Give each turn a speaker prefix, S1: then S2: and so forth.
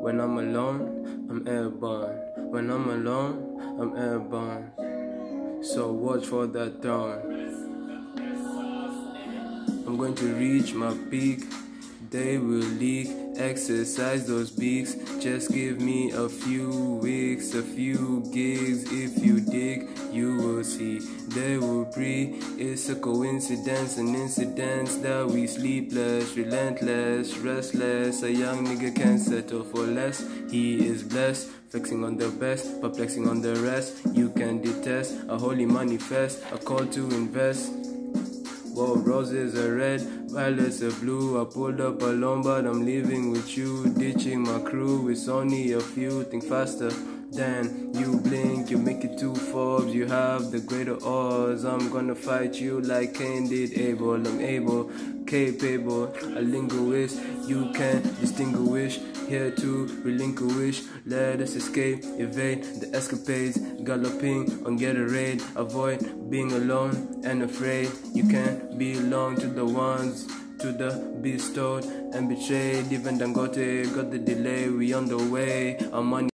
S1: When I'm alone, I'm airborne. When I'm alone, I'm airborne. So watch for that dawn. I'm going to reach my peak. They will leak, exercise those beaks. Just give me a few weeks, a few gigs. If you dig, you will see. They will breathe. It's a coincidence, an incident that we sleepless, relentless, restless. A young nigga can't settle for less. He is blessed. Flexing on the best, perplexing on the rest. You can detest a holy manifest, a call to invest. Whoa, roses are red, violets are blue. I pulled up alone, but I'm leaving with you. Ditching my crew, it's only a few. Think faster than you blink. You make it to Forbes, you have the greater odds. I'm gonna fight you like Cain did Abel. I'm able, capable, a linguist. You can distinguish. Here to relinquish, let us escape, evade the escapades, galloping on Get a Gatorade, avoid being alone and afraid. You can't belong to the ones to the bestowed and betrayed. Even Dangote got the delay, we on the way. Our money.